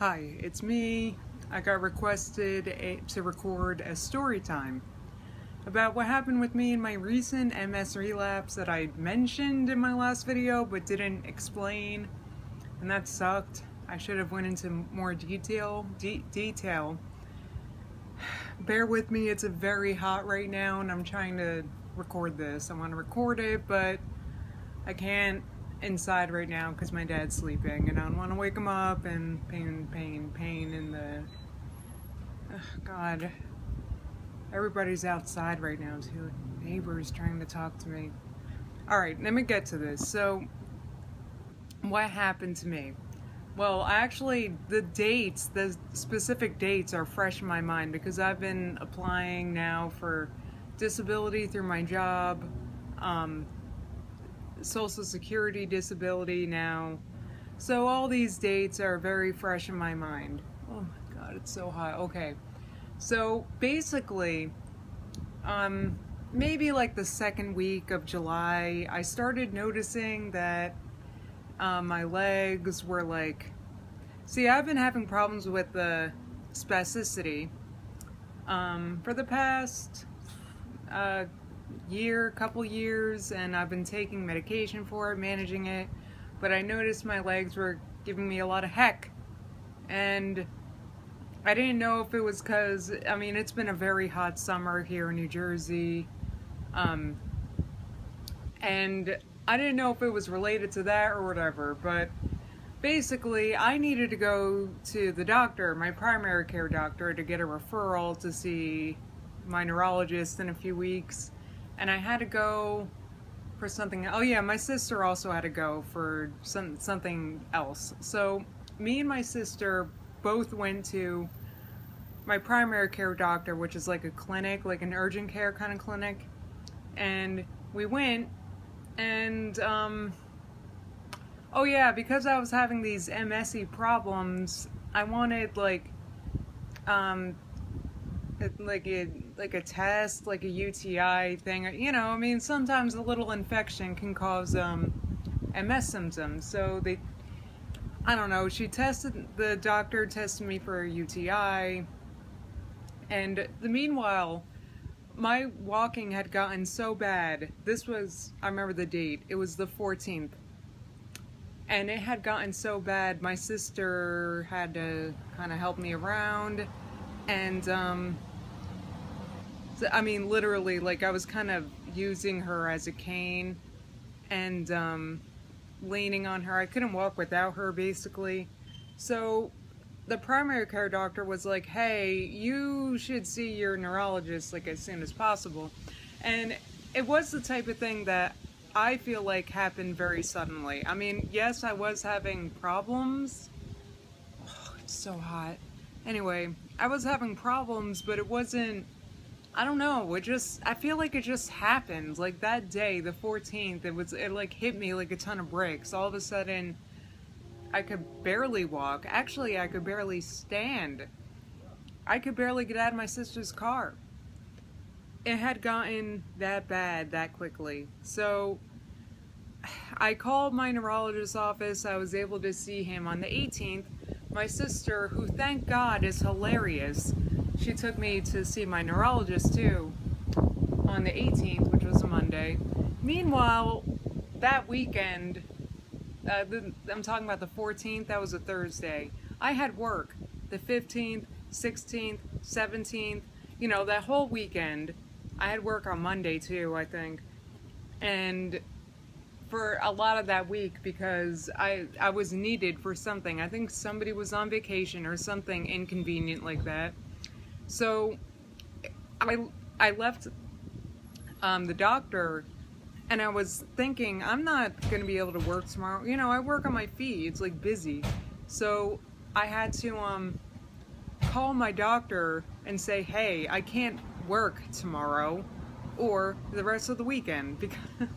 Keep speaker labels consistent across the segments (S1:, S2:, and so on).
S1: Hi, it's me. I got requested a, to record a story time about what happened with me in my recent MS relapse that I mentioned in my last video but didn't explain, and that sucked. I should have went into more detail. De detail. Bear with me, it's very hot right now and I'm trying to record this. I want to record it, but I can't inside right now because my dad's sleeping and I don't want to wake him up and pain, pain, pain in the... God. Everybody's outside right now too. Neighbors trying to talk to me. Alright, let me get to this. So, what happened to me? Well, actually, the dates, the specific dates are fresh in my mind because I've been applying now for disability through my job. Um, Social Security disability now. So all these dates are very fresh in my mind. Oh my god, it's so hot. Okay. So basically, um, maybe like the second week of July, I started noticing that um, my legs were like. See, I've been having problems with the spasticity um, for the past uh, year, couple years, and I've been taking medication for it, managing it, but I noticed my legs were giving me a lot of heck, and I didn't know if it was because, I mean, it's been a very hot summer here in New Jersey, um, and I didn't know if it was related to that or whatever, but basically, I needed to go to the doctor, my primary care doctor, to get a referral to see my neurologist in a few weeks and I had to go for something. Oh yeah, my sister also had to go for some something else. So me and my sister both went to my primary care doctor, which is like a clinic, like an urgent care kind of clinic, and we went and um, oh yeah, because I was having these MSE problems, I wanted like um, like a like a test, like a UTI thing. You know, I mean, sometimes a little infection can cause um, MS symptoms. So they, I don't know. She tested the doctor tested me for a UTI, and the meanwhile, my walking had gotten so bad. This was I remember the date. It was the 14th. And it had gotten so bad, my sister had to kind of help me around, and um, I mean, literally, like I was kind of using her as a cane and um, leaning on her. I couldn't walk without her, basically. So the primary care doctor was like, hey, you should see your neurologist like as soon as possible. And it was the type of thing that I feel like happened very suddenly. I mean, yes, I was having problems. Oh, it's so hot. Anyway, I was having problems, but it wasn't I don't know. It just I feel like it just happened. Like that day, the 14th, it was it like hit me like a ton of bricks. All of a sudden, I could barely walk. Actually, I could barely stand. I could barely get out of my sister's car. It had gotten that bad that quickly. So I called my neurologist's office. I was able to see him on the 18th. My sister, who thank God is hilarious, she took me to see my neurologist too on the 18th, which was a Monday. Meanwhile, that weekend, uh, the, I'm talking about the 14th, that was a Thursday. I had work the 15th, 16th, 17th, you know, that whole weekend. I had work on Monday too, I think. And for a lot of that week because I I was needed for something. I think somebody was on vacation or something inconvenient like that. So I, I left um, the doctor and I was thinking, I'm not going to be able to work tomorrow. You know, I work on my feet. It's like busy. So I had to um, call my doctor and say, hey, I can't work tomorrow or the rest of the weekend because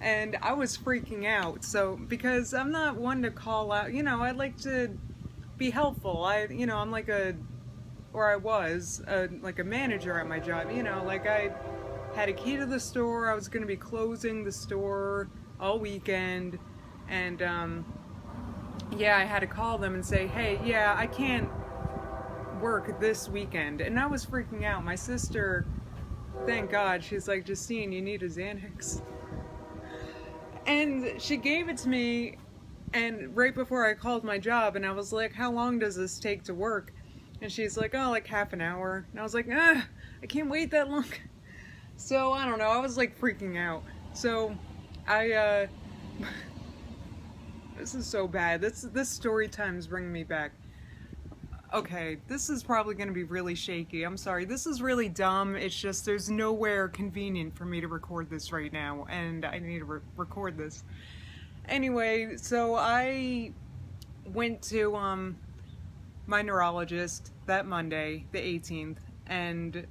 S1: and I was freaking out. So because I'm not one to call out, you know, I like to be helpful. I, you know, I'm like a or I was a, like a manager at my job. You know, like I had a key to the store. I was going to be closing the store all weekend, and um, yeah, I had to call them and say, hey, yeah, I can't work this weekend. And I was freaking out. My sister, thank God, she's like, Justine, you need a Xanax. And she gave it to me, and right before I called my job, and I was like, how long does this take to work? And she's like, oh, like half an hour. And I was like, ah, I can't wait that long. So, I don't know, I was like freaking out. So, I, uh, this is so bad. This, this story time's bringing me back. Okay, this is probably going to be really shaky. I'm sorry. This is really dumb. It's just there's nowhere convenient for me to record this right now, and I need to re record this. Anyway, so I went to um my neurologist that Monday, the 18th, and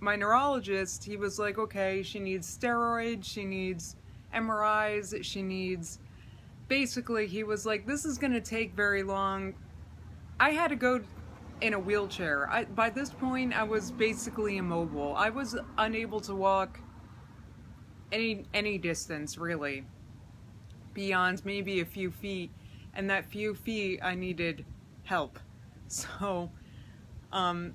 S1: my neurologist, he was like, okay, she needs steroids, she needs MRIs, she needs. Basically, he was like, this is going to take very long I had to go in a wheelchair. I, by this point, I was basically immobile. I was unable to walk any any distance really beyond maybe a few feet, and that few feet I needed help. So, um,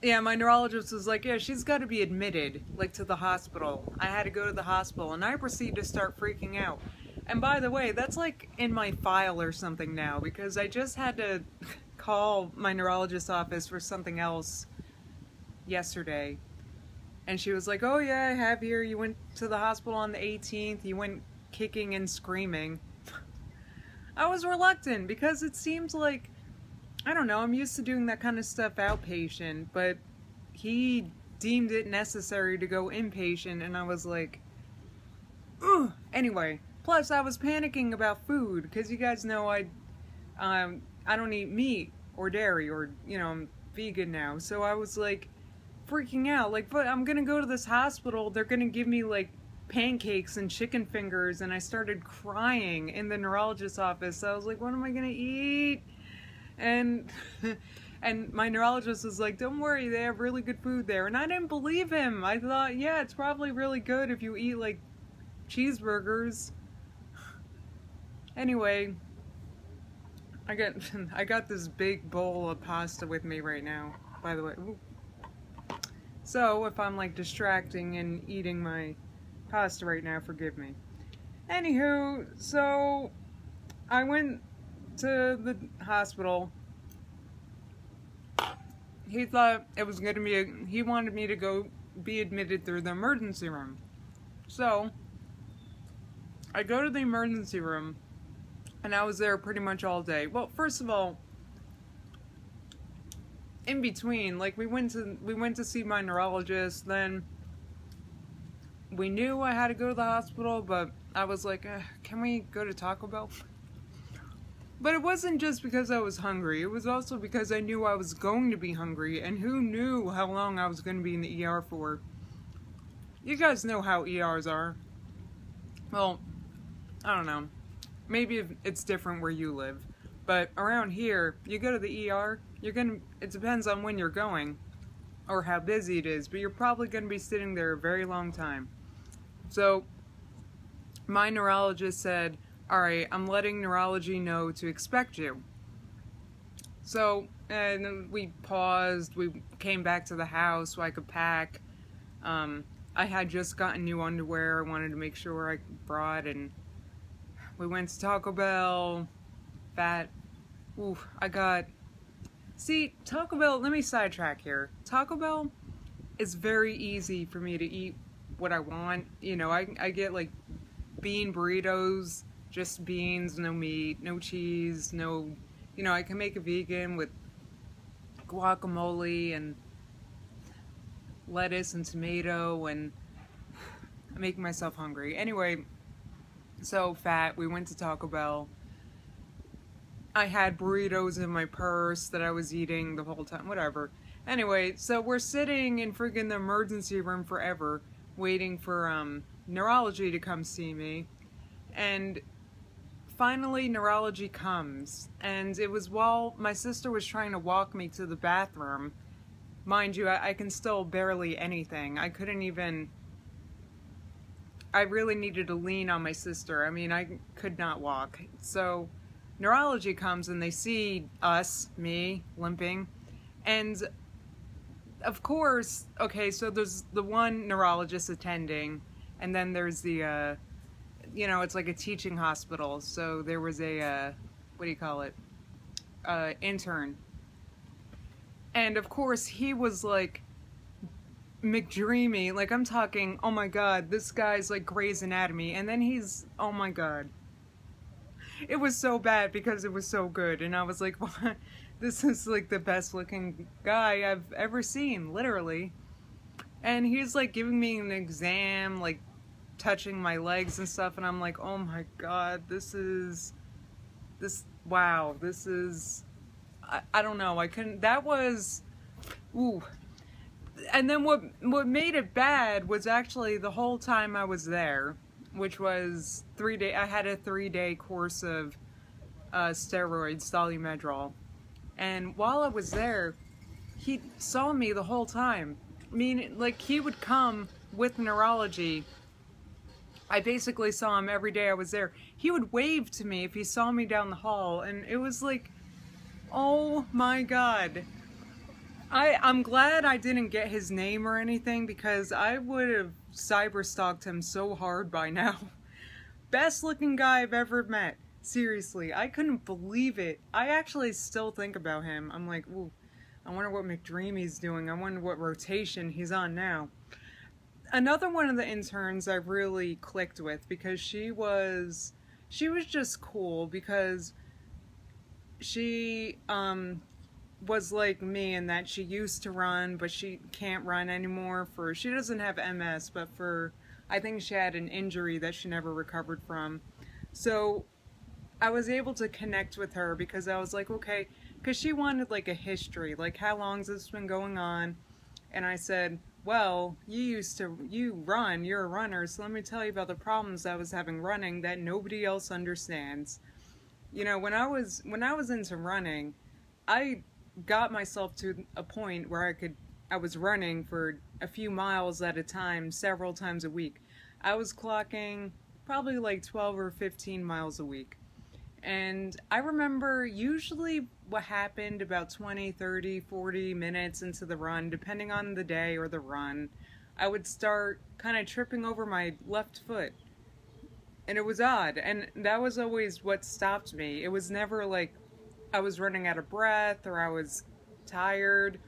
S1: yeah, my neurologist was like, yeah, she's got to be admitted, like to the hospital. I had to go to the hospital, and I proceeded to start freaking out. And by the way, that's like in my file or something now because I just had to call my neurologist's office for something else yesterday. And she was like, oh yeah, I have here, you went to the hospital on the 18th, you went kicking and screaming. I was reluctant because it seems like, I don't know, I'm used to doing that kind of stuff outpatient, but he deemed it necessary to go inpatient and I was like, Ugh. anyway, Plus, I was panicking about food because you guys know I, um, I don't eat meat or dairy or you know I'm vegan now. So I was like freaking out. Like, but I'm gonna go to this hospital. They're gonna give me like pancakes and chicken fingers, and I started crying in the neurologist's office. I was like, what am I gonna eat? And. And my neurologist was like, don't worry, they have really good food there. And I didn't believe him. I thought, yeah, it's probably really good if you eat like cheeseburgers Anyway, I got I got this big bowl of pasta with me right now. By the way, Ooh. so if I'm like distracting and eating my right now, forgive me. Anywho, so I went to the hospital. He thought it was going to be a, he wanted me to go be admitted through the emergency room. So, I go to the emergency room and I was there pretty much all day. Well, first of all, in between, like we went to we went to see my neurologist, then we knew I had to go to the hospital, but I was like, uh, can we go to Taco Bell? But it wasn't just because I was hungry. It was also because I knew I was going to be hungry, and who knew how long I was going to be in the ER for. You guys know how ERs are. Well, I don't know. Maybe it's different where you live, but around here, you go to the ER, you're gonna, it depends on when you're going or how busy it is, but you're probably gonna be sitting there a very long time. So, my neurologist said, alright, I'm letting neurology know to expect you. So, and we paused, we came back to the house so I could pack. Um, I had just gotten new underwear, I wanted to make sure I brought, and we went to Taco Bell. Fat. Oof, I got. See, Taco Bell, let me sidetrack here. Taco Bell is very easy for me to eat what I want. You know, I, I get like bean burritos, just beans, no meat, no cheese, no. You know, I can make a vegan with guacamole and lettuce and tomato and I'm myself hungry. Anyway, so fat. We went to Taco Bell. I had burritos in my purse that I was eating the whole time, whatever. Anyway, so we're sitting in freaking the emergency room forever, waiting for um, neurology to come see me. And finally, neurology comes. And it was while my sister was trying to walk me to the bathroom. Mind you, I, I can still barely anything. I couldn't even I really needed to lean on my sister. I mean, I could not walk. So neurology comes and they see us, me, limping. And of course, okay, so there's the one neurologist attending, and then there's the, uh, you know, it's like a teaching hospital. So there was a, uh, what do you call it? Uh, intern. And of course, he was like McDreamy. Like, I'm talking, oh my god, this guy's like Grey's Anatomy. And then he's, oh my god. It was so bad because it was so good. And I was like, what? This is like the best looking guy I've ever seen, literally. And he's like giving me an exam, like touching my legs and stuff. And I'm like, oh my god, this is. This. Wow, this is. I, I don't know. I couldn't. That was. Ooh, and then what what made it bad was actually the whole time I was there, which was three day. I had a three day course of uh, steroids, Solu-Medrol, and while I was there, he saw me the whole time. I mean, like he would come with neurology. I basically saw him every day I was there. He would wave to me if he saw me down the hall, and it was like, oh my god I, I'm glad I didn't get his name or anything because I would have cyber stalked him so hard by now. Best looking guy I've ever met. Seriously, I couldn't believe it. I actually still think about him. I'm like, ooh, I wonder what McDreamy's doing. I wonder what rotation he's on now. Another one of the interns I really clicked with because she was, she was just cool because she, um, was like me in that she used to run, but she can't run anymore for, she doesn't have MS, but for, I think she had an injury that she never recovered from. So I was able to connect with her because I was like, okay, because she wanted like a history, like how long's this been going on? And I said, well, you used to, you run, you're a runner, so let me tell you about the problems I was having running that nobody else understands. You know, when I was, when I was into running, I got myself to a point where I could I was running for a few miles at a time several times a week. I was clocking probably like 12 or 15 miles a week. And I remember usually what happened about 20, 30, 40 minutes into the run, depending on the day or the run, I would start kind of tripping over my left foot. And it was odd. And that was always what stopped me. It was never like I was running out of breath or I was tired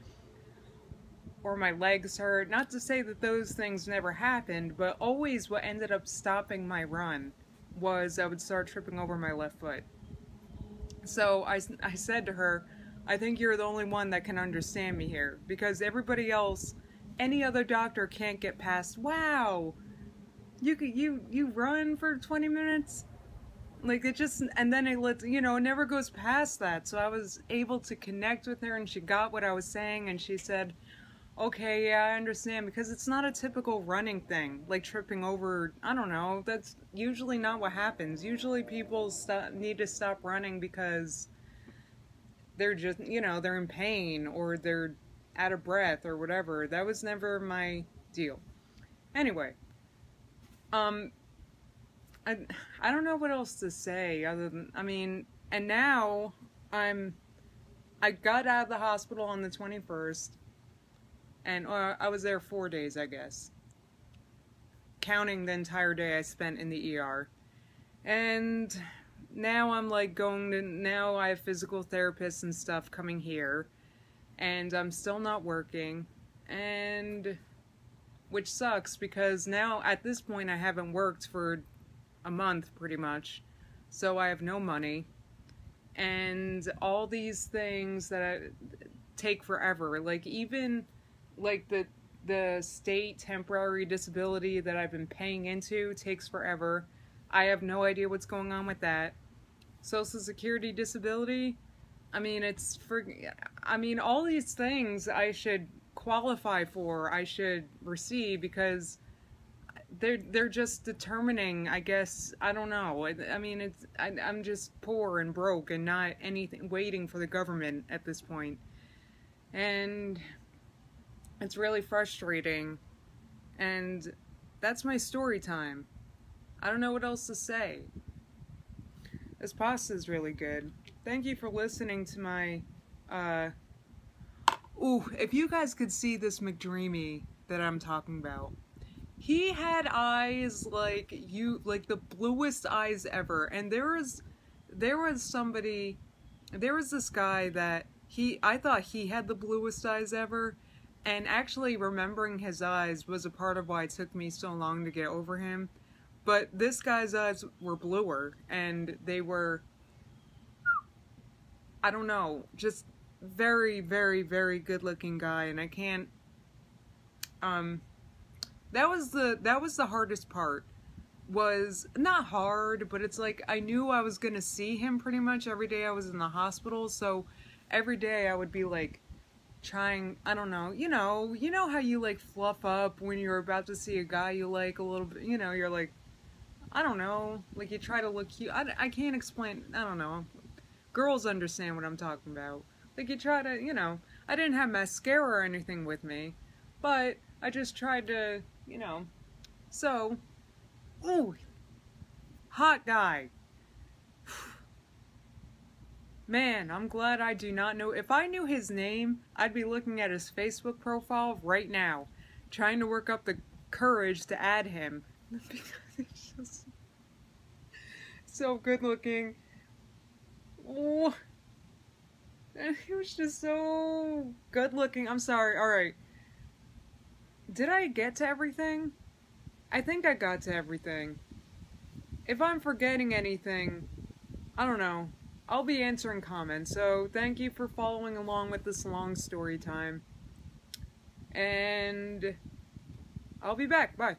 S1: or my legs hurt. Not to say that those things never happened, but always what ended up stopping my run was I would start tripping over my left foot. So I, I said to her, I think you're the only one that can understand me here because everybody else, any other doctor can't get past, wow, you you, you run for 20 minutes? like it just and then it lets you know it never goes past that so i was able to connect with her and she got what i was saying and she said okay yeah i understand because it's not a typical running thing like tripping over i don't know that's usually not what happens. Usually people need to stop running because they're just you know they're in pain or they're out of breath or whatever. That was never my deal. Anyway um I, I don't know what else to say other than, I mean, and now I'm, I got out of the hospital on the 21st, and uh, I was there four days, I guess, counting the entire day I spent in the ER. And now I'm like going to, now I have physical therapists and stuff coming here, and I'm still not working, and which sucks because now at this point I haven't worked for a month pretty much. So I have no money. And all these things that I, take forever. Like even like the the state temporary disability that I've been paying into takes forever. I have no idea what's going on with that. Social Security disability, I mean, it's for, I mean, all these things I should qualify for, I should receive because they're they're just determining i guess i don't know i, I mean it's I, i'm just poor and broke and not anything waiting for the government at this point. point and it's really frustrating and that's my story time I don't know what else to say. This pasta is really good. Thank you for listening to my, uh, ooh, if you guys could see this McDreamy that I'm talking about. He had eyes like you, like the bluest eyes ever. And there was, there was somebody, there was this guy that he, I thought he had the bluest eyes ever. And actually remembering his eyes was a part of why it took me so long to get over him. But this guy's eyes were bluer and they were, I don't know, just very, very, very good looking guy. And I can't, um, that was the, that was the hardest part was not hard, but it's like I knew I was gonna see him pretty much every day I was in the hospital. So every day I would be like, trying I don't know you know you know how you like fluff up when you're about to see a guy you like a little bit you know you're like I don't know like you try to look cute I, I can't explain I don't know. Girls understand what I'm talking about. Like you try to you know I didn't have mascara or anything with me but I just tried to you know. So ooh hot guy Man, I'm glad I do not know. If I knew his name, I'd be looking at his Facebook profile right now, trying to work up the courage to add him. because he's just so good looking. Oh, and he was just so good looking. I'm sorry. Alright. Did I get to everything? I think I got to everything. If I'm forgetting anything, I don't know. I'll be answering comments, so thank you for following along with this long story time. And I'll be back. Bye.